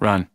Run.